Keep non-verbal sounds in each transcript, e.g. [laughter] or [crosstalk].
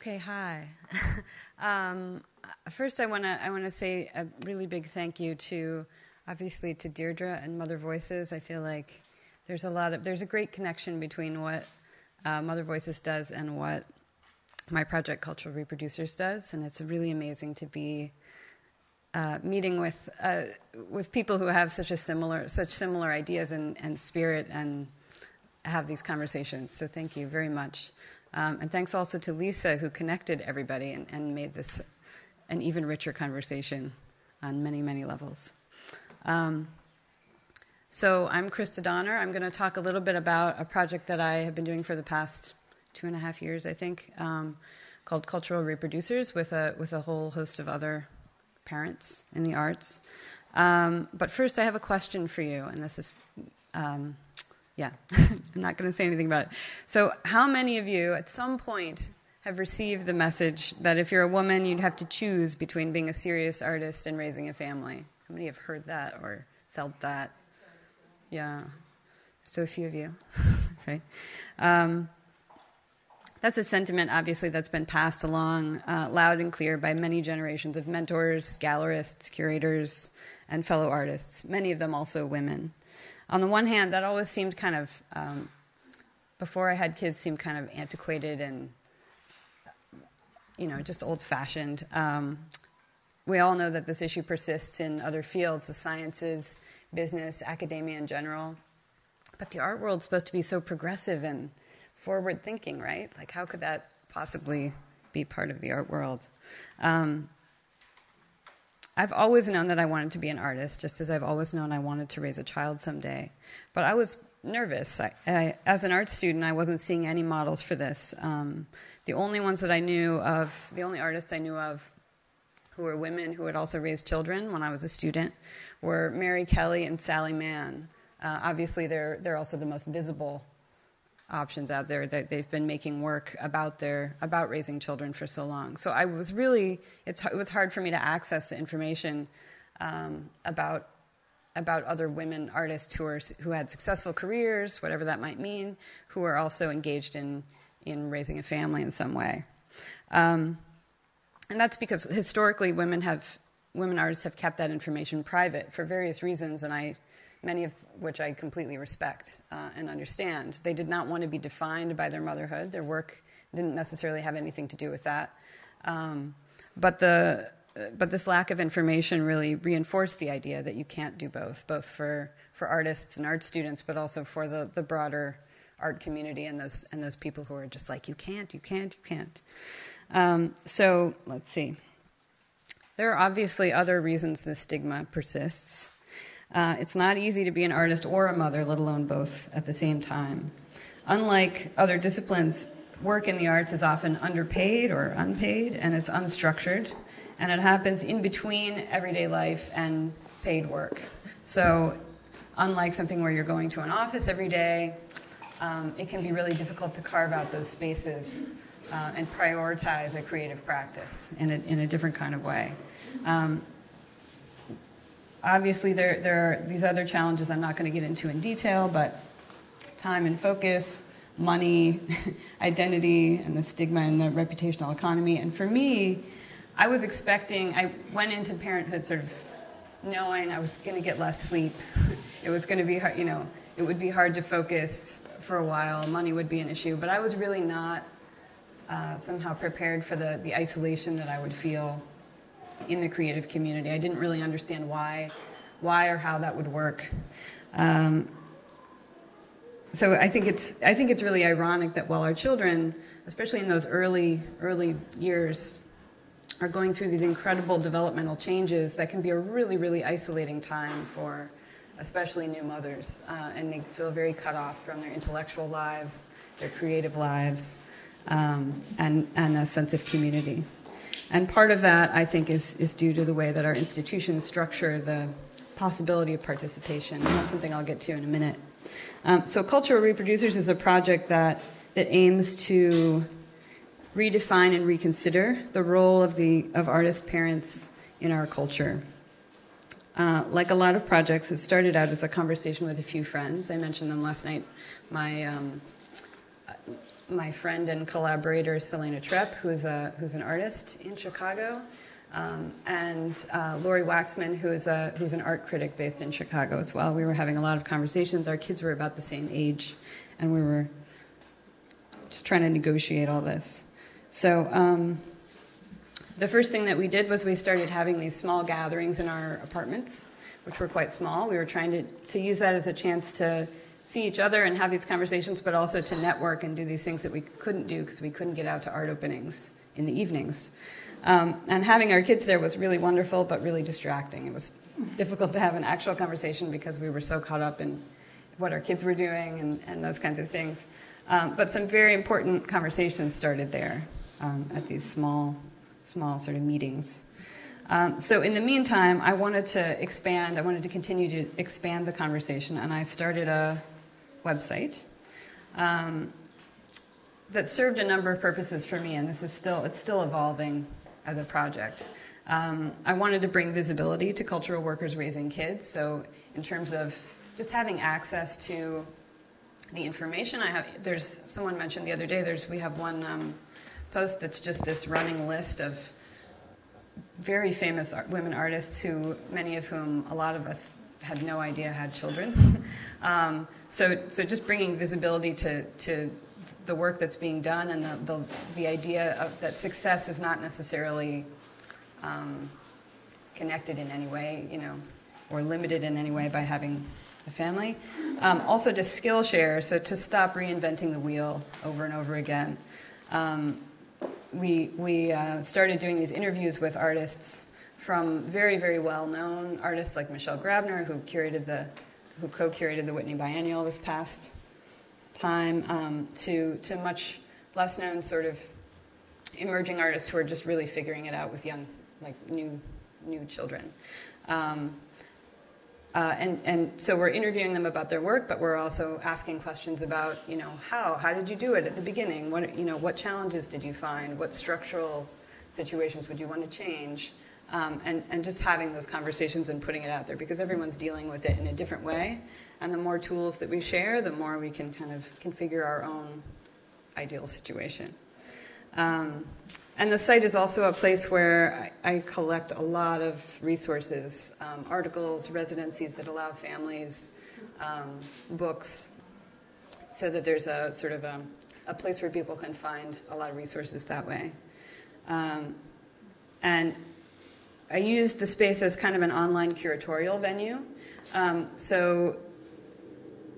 Okay, hi. [laughs] um, first, I want to I want to say a really big thank you to, obviously, to Deirdre and Mother Voices. I feel like there's a lot of there's a great connection between what uh, Mother Voices does and what my project Cultural Reproducers does, and it's really amazing to be uh, meeting with uh, with people who have such a similar such similar ideas and, and spirit and have these conversations. So thank you very much. Um, and thanks also to Lisa, who connected everybody and, and, made this an even richer conversation on many, many levels. Um, so, I'm Christa Donner. I'm going to talk a little bit about a project that I have been doing for the past two and a half years, I think, um, called Cultural Reproducers with a, with a whole host of other parents in the arts. Um, but first, I have a question for you, and this is um, yeah, [laughs] I'm not going to say anything about it. So, how many of you at some point have received the message that if you're a woman, you'd have to choose between being a serious artist and raising a family? How many have heard that or felt that? Yeah, so a few of you, [laughs] right? Um, that's a sentiment, obviously, that's been passed along uh, loud and clear by many generations of mentors, gallerists, curators, and fellow artists, many of them also women on the one hand, that always seemed kind of, um, before I had kids, seemed kind of antiquated and, you know, just old fashioned. Um, we all know that this issue persists in other fields, the sciences, business, academia in general. But the art world's supposed to be so progressive and forward thinking, right? Like, how could that possibly be part of the art world? Um, I've always known that I wanted to be an artist, just as I've always known I wanted to raise a child someday. But I was nervous. I, I, as an art student, I wasn't seeing any models for this. Um, the only ones that I knew of, the only artists I knew of who were women who had also raised children when I was a student, were Mary Kelly and Sally Mann. Uh, obviously, they're, they're also the most visible options out there that they've been making work about their about raising children for so long. So I was really it was hard for me to access the information um, about about other women artists who are who had successful careers, whatever that might mean, who are also engaged in in raising a family in some way. Um, and that's because historically women have women artists have kept that information private for various reasons, and I many of which I completely respect uh, and understand. They did not want to be defined by their motherhood. Their work didn't necessarily have anything to do with that. Um, but the but this lack of information really reinforced the idea that you can't do both, both for, for artists and art students, but also for the, the broader art community and those and those people who are just like you can't, you can't, you can't. Um, so let's see. There are obviously other reasons this stigma persists. Uh, it's not easy to be an artist or a mother, let alone both at the same time. Unlike other disciplines, work in the arts is often underpaid or unpaid, and it's unstructured, and it happens in between everyday life and paid work. So, unlike something where you're going to an office every day, um, it can be really difficult to carve out those spaces uh, and prioritize a creative practice in a, in a different kind of way. Um, obviously, there, there are these other challenges I'm not going to get into in detail, but time and focus, money, [laughs] identity, and the stigma and the reputational economy. And for me, I was expecting, I went into parenthood sort of knowing I was going to get less sleep. [laughs] it was going to be hard, you know, it would be hard to focus for a while. Money would be an issue. But I was really not uh, somehow prepared for the, the isolation that I would feel in the creative community. I didn't really understand why, why or how that would work. Um, so I think it's I think it's really ironic that while our children, especially in those early early years, are going through these incredible developmental changes, that can be a really really isolating time for, especially new mothers, uh, and they feel very cut off from their intellectual lives, their creative lives, um, and and a sense of community. And part of that, I think, is, is due to the way that our institutions structure the possibility of participation. And that's something I'll get to in a minute. Um, so, Cultural Reproducers is a project that, that aims to redefine and reconsider the role of, the, of artist parents in our culture. Uh, like a lot of projects, it started out as a conversation with a few friends. I mentioned them last night. My um, my friend and collaborator Selina Trepp, who's a who's an artist in Chicago, um, and uh, Lori Waxman, who is a who's an art critic based in Chicago as well. We were having a lot of conversations. Our kids were about the same age, and we were just trying to negotiate all this. So. Um, the first thing that we did was we started having these small gatherings in our apartments, which were quite small. We were trying to, to use that as a chance to see each other and have these conversations, but also to network and do these things that we couldn't do because we couldn't get out to art openings in the evenings. Um, and having our kids there was really wonderful, but really distracting. It was difficult to have an actual conversation because we were so caught up in what our kids were doing and, and those kinds of things. Um, but some very important conversations started there um, at these small small sort of meetings. Um, so in the meantime, I wanted to expand. I wanted to continue to expand the conversation, and I started a website um, that served a number of purposes for me. And this is still it's still evolving as a project. Um, I wanted to bring visibility to cultural workers raising kids. So in terms of just having access to the information I have, there's someone mentioned the other day. There's we have one um, post that's just this running list of very famous women artists who, many of whom, a lot of us had no idea had children. [laughs] um, so, so just bringing visibility to, to the work that's being done and the, the, the idea of, that success is not necessarily um, connected in any way, you know, or limited in any way by having a family. Um, also to Skillshare, so to stop reinventing the wheel over and over again. Um, we, we uh, started doing these interviews with artists from very, very well-known artists like Michelle Grabner, who curated the, who co-curated the Whitney Biennial this past time, um, to, to much less known sort of emerging artists who are just really figuring it out with young, like new, new children. Um, uh, and, and so we're interviewing them about their work, but we're also asking questions about, you know, how, how did you do it at the beginning? What, you know, what challenges did you find? What structural situations would you want to change? Um, and, and just having those conversations and putting it out there because everyone's dealing with it in a different way. And the more tools that we share, the more we can kind of configure our own ideal situation. Um, and the site is also a place where I, I collect a lot of resources, um, articles, residencies that allow families, um, books, so that there's a sort of a, a, place where people can find a lot of resources that way. Um, and I used the space as kind of an online curatorial venue. Um, so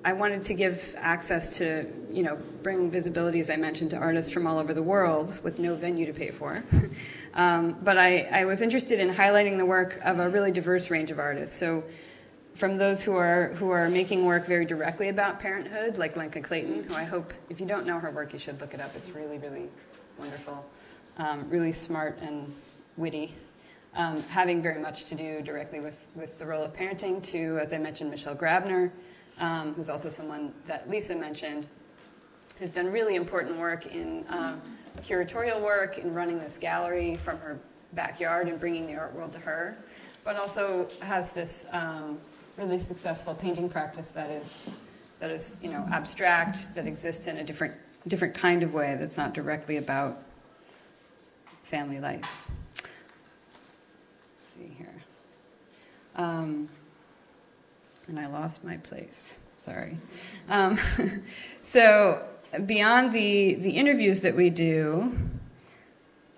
I wanted to give access to, you know, bring visibility, as I mentioned, to artists from all over the world with no venue to pay for. [laughs] um, but I, I, was interested in highlighting the work of a really diverse range of artists. So, from those who are who are making work very directly about parenthood, like Lenka Clayton, who I hope, if you don't know her work, you should look it up. It's really, really wonderful, um, really smart and witty. Um, having very much to do directly with, with the role of parenting, to, as I mentioned, Michelle Grabner, um, who's also someone that Lisa mentioned, who's done really important work in um, curatorial work, in running this gallery from her backyard and bringing the art world to her, but also has this um, really successful painting practice that is, that is you know, abstract, that exists in a different, different kind of way that's not directly about family life. Let's see here. Um, and I lost my place. Sorry. Um, [laughs] so beyond the the interviews that we do,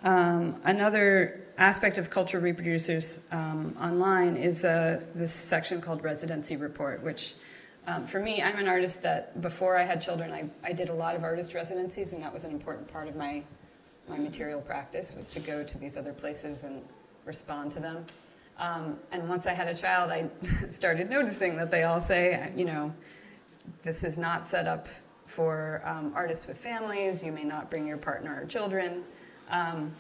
um, another aspect of cultural reproducers um, online is uh, this section called residency report, which um, for me, I'm an artist that before I had children, I, I did a lot of artist residencies, and that was an important part of my my material practice was to go to these other places and respond to them. Um, and once I had a child, I [laughs] started noticing that they all say, you know, this is not set up for um, artists with families. You may not bring your partner or children. Um,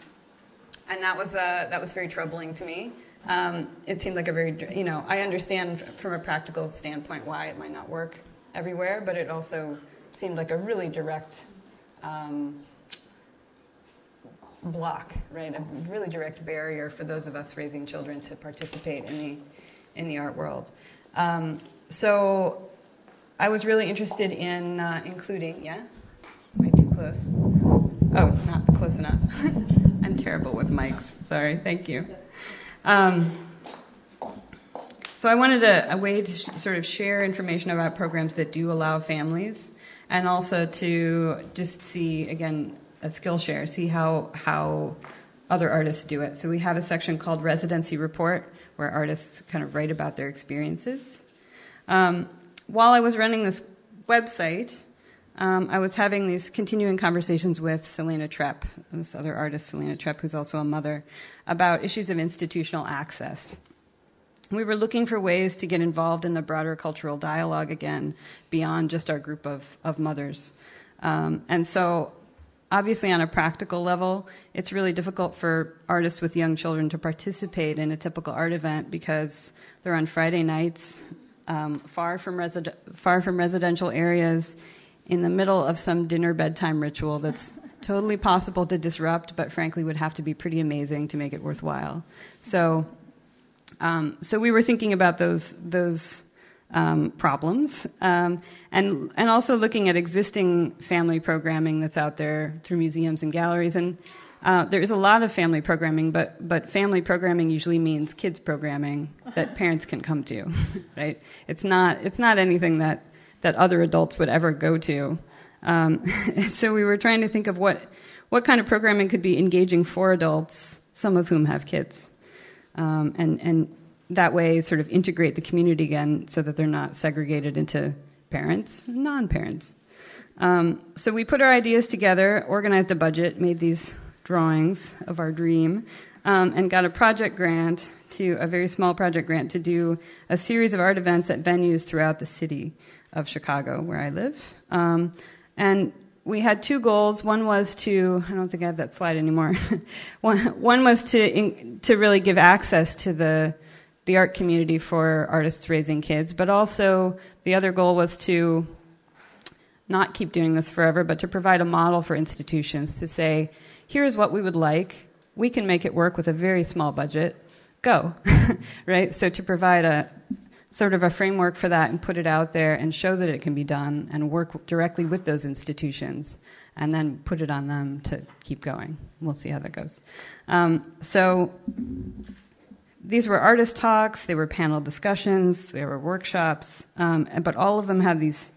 and that was, uh, that was very troubling to me. Um, it seemed like a very, you know, I understand from a practical standpoint why it might not work everywhere, but it also seemed like a really direct um, block, right? A really direct barrier for those of us raising children to participate in the in the art world. Um, so I was really interested in uh, including, yeah, Am I too close. Oh, not close enough. [laughs] I'm terrible with mics. Sorry. Thank you. Um, so I wanted a, a way to sh- sort of share information about programs that do allow families, and also to just see again a skill share, see how how other artists do it. So we have a section called Residency Report, where artists kind of write about their experiences. Um, while I was running this website, um, I was having these continuing conversations with Selina Trepp, this other artist, Selina Trepp, who's also a mother, about issues of institutional access. We were looking for ways to get involved in the broader cultural dialogue again, beyond just our group of, of mothers. Um, and so, obviously, on a practical level, it's really difficult for artists with young children to participate in a typical art event because they're on Friday nights, um, far, from resi- far from residential areas in the middle of some dinner bedtime ritual that's [laughs] totally possible to disrupt, but frankly would have to be pretty amazing to make it worthwhile. So, um, so we were thinking about those those um, problems, um, and and also looking at existing family programming that's out there through museums and galleries. And uh, there is a lot of family programming, but but family programming usually means kids programming that parents can come to, [laughs] right? It's not it's not anything that that other adults would ever go to. Um, [laughs] so we were trying to think of what what kind of programming could be engaging for adults, some of whom have kids, um, and and that way sort of integrate the community again, so that they're not segregated into parents, and non-parents. Um, so we put our ideas together, organized a budget, made these drawings of our dream, um, and got a project grant to a very small project grant to do a series of art events at venues throughout the city of Chicago, where I live. Um, and we had two goals. One was to, I don't think I have that slide anymore. [laughs] one, one was to, in, to really give access to the, the art community for artists raising kids, but also the other goal was to not keep doing this forever, but to provide a model for institutions to say, here's what we would like. We can make it work with a very small budget. Go. [laughs] right? So to provide a, sort of a framework for that and put it out there and show that it can be done and work directly with those institutions and then put it on them to keep going. We'll see how that goes. Um, so these were artist talks, they were panel discussions, they were workshops, um, but all of them had these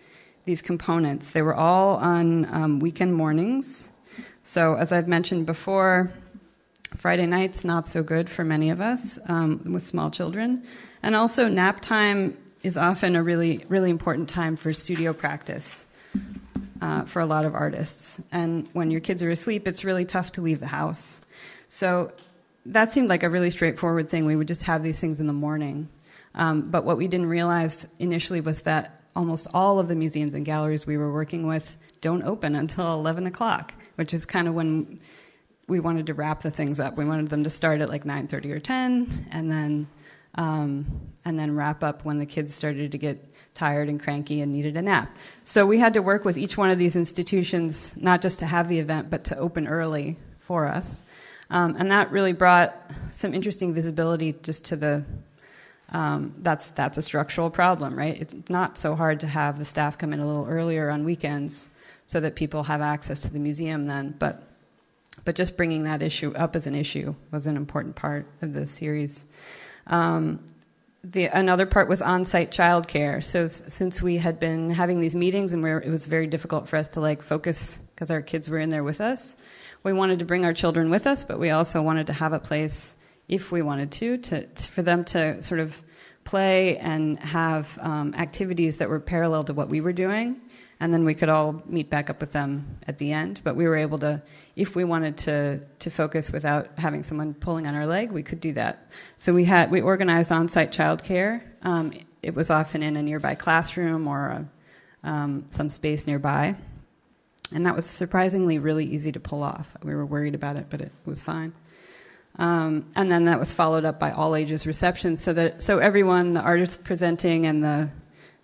these components. They were all on um, weekend mornings. So as I've mentioned before, Friday nights not so good for many of us um, with small children. And also, nap time is often a really, really important time for studio practice uh, for a lot of artists. And when your kids are asleep, it's really tough to leave the house. So that seemed like a really straightforward thing. We would just have these things in the morning. Um, but what we didn't realize initially was that almost all of the museums and galleries we were working with don't open until 11 o'clock, which is kind of when we wanted to wrap the things up. We wanted them to start at like 9:30 or 10, and then um, and then wrap up when the kids started to get tired and cranky and needed a nap. So we had to work with each one of these institutions, not just to have the event, but to open early for us. Um, and that really brought some interesting visibility just to the. Um, that's that's a structural problem, right? It's not so hard to have the staff come in a little earlier on weekends so that people have access to the museum then, but but just bringing that issue up as an issue was an important part of the series. Um, the, another part was on-site childcare. So since we had been having these meetings and where it was very difficult for us to like focus because our kids were in there with us, we wanted to bring our children with us, but we also wanted to have a place, if we wanted to, to, to for them to sort of play and have um, activities that were parallel to what we were doing and then we could all meet back up with them at the end. But we were able to, if we wanted to to focus without having someone pulling on our leg, we could do that. So we had we organized on-site childcare. Um, it was often in a nearby classroom or a, um, some space nearby, and that was surprisingly really easy to pull off. We were worried about it, but it was fine. Um, and then that was followed up by all ages receptions, so that so everyone, the artists presenting and the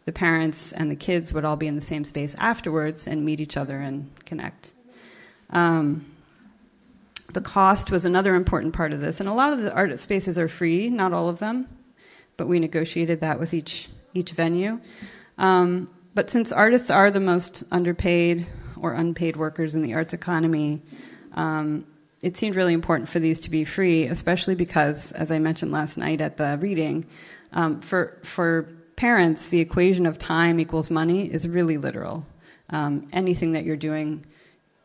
the parents and the kids would all be in the same space afterwards and meet each other and connect. Um, the cost was another important part of this, and a lot of the art spaces are free, not all of them, but we negotiated that with each each venue. Um, but since artists are the most underpaid or unpaid workers in the arts economy, um, it seemed really important for these to be free, especially because, as I mentioned last night at the reading, um, for for parents, the equation of time equals money is really literal. Um, anything that you're doing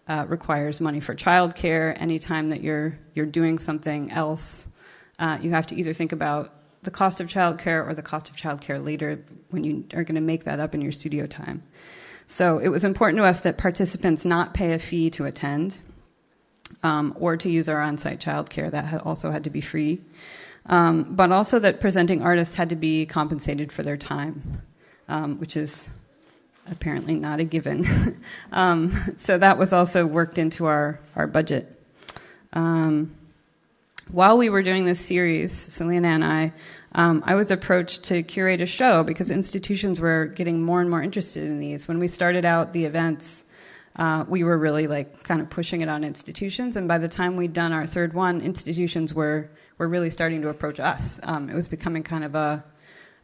uh, requires money for childcare. Anytime that you're you're doing something else, uh, you have to either think about the cost of childcare or the cost of childcare later when you are going to make that up in your studio time. So it was important to us that participants not pay a fee to attend um, or to use our on site childcare. That also had to be free. Um, but also that presenting artists had to be compensated for their time, um, which is apparently not a given. [laughs] Um, so that was also worked into our, our budget. Um, while we were doing this series, Selina and I, um, I was approached to curate a show because institutions were getting more and more interested in these. When we started out the events, uh, we were really like kind of pushing it on institutions, and by the time we'd done our third one, institutions were were really starting to approach us. Um, it was becoming kind of a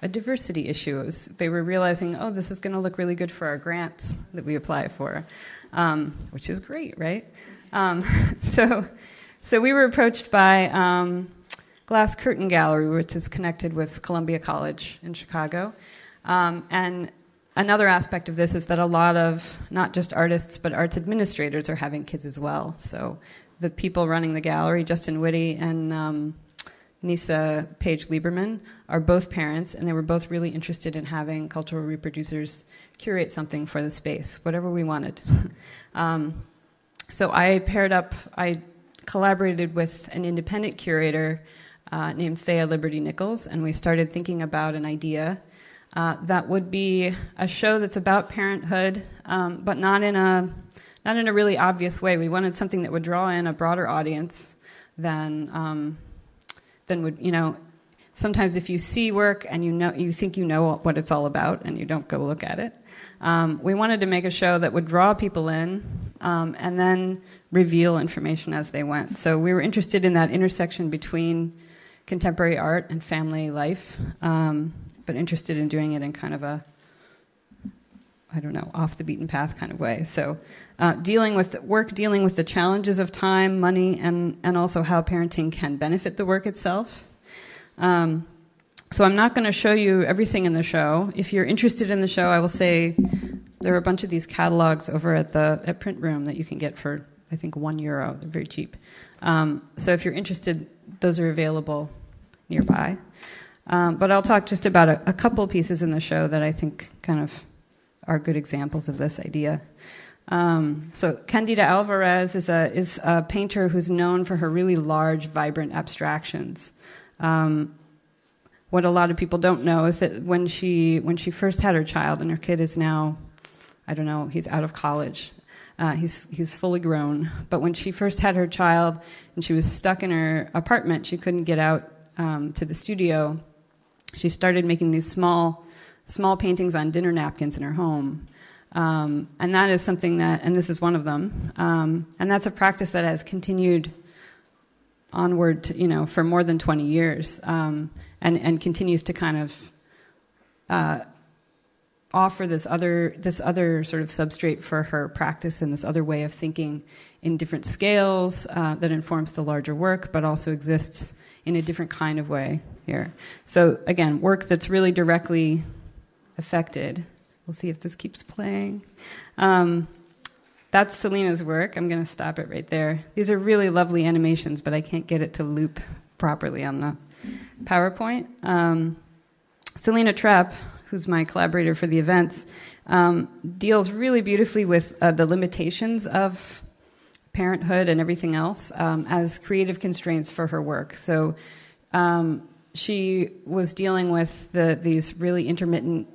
a diversity issue. Was, they were realizing, oh, this is going to look really good for our grants that we apply for, um, which is great, right? Um, [laughs] so, so we were approached by um, Glass Curtain Gallery, which is connected with Columbia College in Chicago. Um, and another aspect of this is that a lot of not just artists but arts administrators are having kids as well. So the people running the gallery, Justin Whitty and um, Nisa Page Lieberman, are both parents, and they were both really interested in having cultural reproducers curate something for the space, whatever we wanted. [laughs] um, so I paired up, I collaborated with an independent curator uh, named Thea Liberty Nichols, and we started thinking about an idea uh, that would be a show that's about parenthood, um, but not in a not in a really obvious way. We wanted something that would draw in a broader audience than um, than would you know. Sometimes, if you see work and you know you think you know what it's all about, and you don't go look at it, um, we wanted to make a show that would draw people in, um, and then reveal information as they went. So we were interested in that intersection between contemporary art and family life, um, but interested in doing it in kind of a I don't know, off the beaten path kind of way. So, uh, dealing with work, dealing with the challenges of time, money, and and also how parenting can benefit the work itself. Um, so, I'm not going to show you everything in the show. If you're interested in the show, I will say there are a bunch of these catalogs over at the at Print Room that you can get for I think one euro. They're very cheap. Um, so, if you're interested, those are available nearby. Um, but I'll talk just about a, a, couple pieces in the show that I think kind of are good examples of this idea. Um, so Candida Alvarez is a is a painter who's known for her really large, vibrant abstractions. Um, what a lot of people don't know is that when she when she first had her child, and her kid is now, I don't know, he's out of college. Uh, he's he's fully grown. But when she first had her child and she was stuck in her apartment, she couldn't get out um, to the studio, she started making these small, small paintings on dinner napkins in her home. Um, and that is something that, and this is one of them, um, and that's a practice that has continued onward, to, you know, for more than 20 years, um, and and continues to kind of uh, offer this other this other sort of substrate for her practice and this other way of thinking in different scales uh, that informs the larger work, but also exists in a different kind of way here. So, again, work that's really directly affected. We'll see if this keeps playing. Um, that's Selina's work. I'm going to stop it right there. These are really lovely animations, but I can't get it to loop properly on the PowerPoint. Um, Selina Trepp, who's my collaborator for the events, um, deals really beautifully with uh, the limitations of parenthood and everything else um, as creative constraints for her work. So um, she was dealing with the, these really intermittent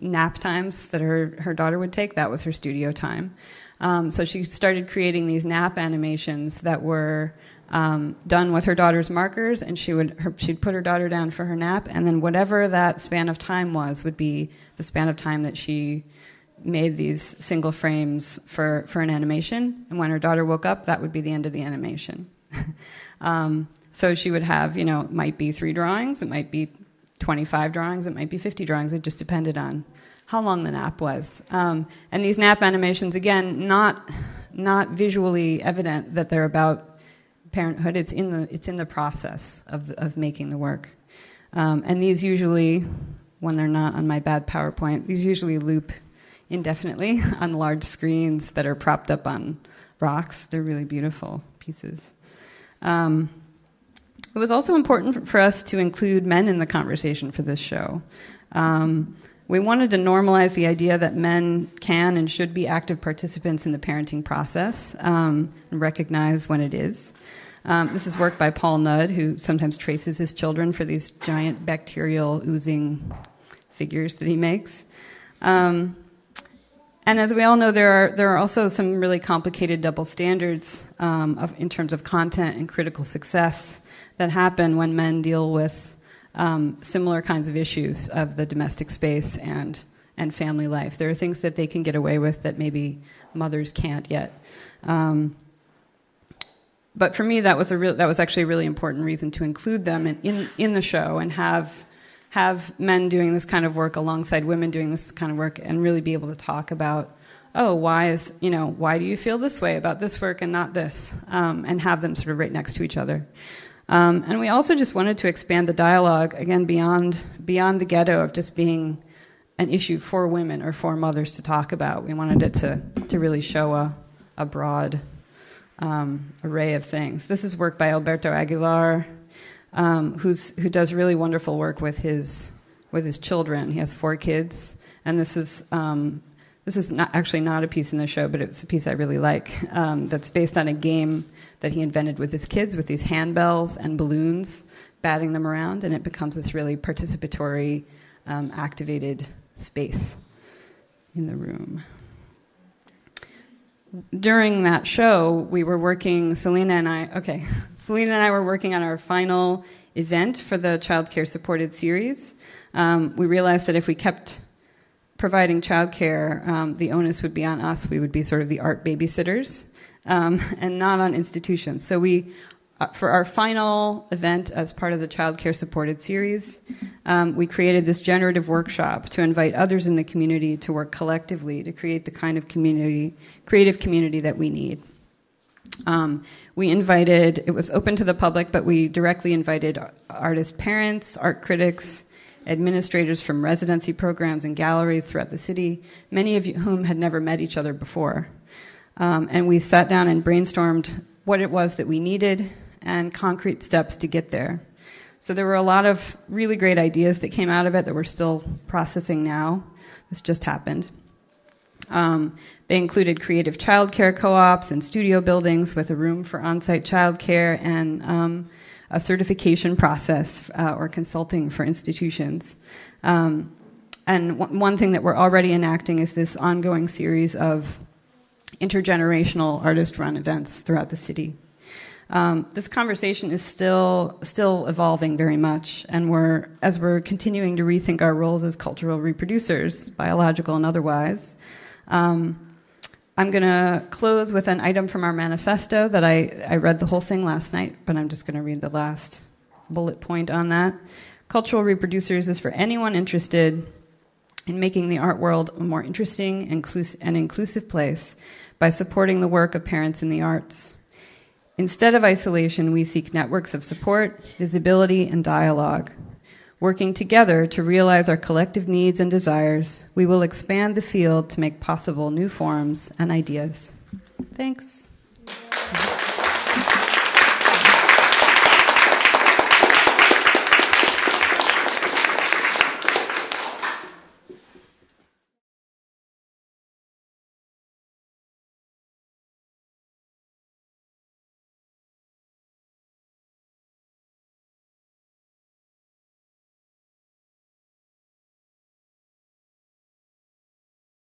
nap times that her, her daughter would take. That was her studio time. Um, so she started creating these nap animations that were um, done with her daughter's markers, and she would her, she'd put her daughter down for her nap, and then whatever that span of time was would be the span of time that she made these single frames for, for an animation, and when her daughter woke up, that would be the end of the animation. [laughs] um, so she would have, you know, it might be three drawings, it might be 25 drawings, it might be 50 drawings. It just depended on how long the nap was. Um, and these nap animations, again, not not visually evident that they're about parenthood. It's in the it's in the process of of making the work. Um, and these usually, when they're not on my bad PowerPoint, these usually loop indefinitely [laughs] on large screens that are propped up on rocks. They're really beautiful pieces. Um, it was also important for us to include men in the conversation for this show. Um, we wanted to normalize the idea that men can and should be active participants in the parenting process um, and recognize when it is. Um, this is work by Paul Nudd, who sometimes traces his children for these giant bacterial oozing figures that he makes. Um, and as we all know, there are there are also some really complicated double standards um, of, in terms of content and critical success that happen when men deal with um, similar kinds of issues of the domestic space and and family life. There are things that they can get away with that maybe mothers can't yet. Um, but for me, that was a real, that was actually a really important reason to include them in, in, in the show and have have men doing this kind of work alongside women doing this kind of work and really be able to talk about oh why is you know why do you feel this way about this work and not this? Um, and have them sort of right next to each other. Um, and we also just wanted to expand the dialogue again beyond beyond the ghetto of just being an issue for women or for mothers to talk about. We wanted it to to really show a, a broad um, array of things this is work by alberto aguilar um, who's who does really wonderful work with his with his children. He has four kids, and this was um, this is not actually not a piece in the show, but it's a piece I really like. Um, that's based on a game that he invented with his kids, with these handbells and balloons, batting them around, and it becomes this really participatory, um, activated space in the room. During that show, we were working. Selina and I. Okay, [laughs] Selina and I were working on our final event for the child care supported series. Um, we realized that if we kept providing childcare, um, the onus would be on us. We would be sort of the art babysitters um, [laughs] and not on institutions. So we, for our final event as part of the child care supported series, um, we created this generative workshop to invite others in the community to work collectively to create the kind of community, creative community that we need. Um, we invited, it was open to the public, but we directly invited artist parents, art critics, administrators from residency programs and galleries throughout the city, many of whom had never met each other before. Um, and we sat down and brainstormed what it was that we needed and concrete steps to get there. So there were a lot of really great ideas that came out of it that we're still processing now. This just happened. Um, they included creative childcare co ops and studio buildings with a room for on site childcare and um, a certification process uh, or consulting for institutions. Um, and w- one thing that we're already enacting is this ongoing series of intergenerational artist run events throughout the city. Um, this conversation is still still evolving very much, and we're as we're continuing to rethink our roles as cultural reproducers, biological and otherwise. Um, I'm going to close with an item from our manifesto that I, I read the whole thing last night, but I'm just going to read the last bullet point on that. Cultural Reproducers is for anyone interested in making the art world a more interesting and inclusive place by supporting the work of parents in the arts. Instead of isolation, we seek networks of support, visibility, and dialogue. Working together to realize our collective needs and desires, we will expand the field to make possible new forms and ideas. Thanks.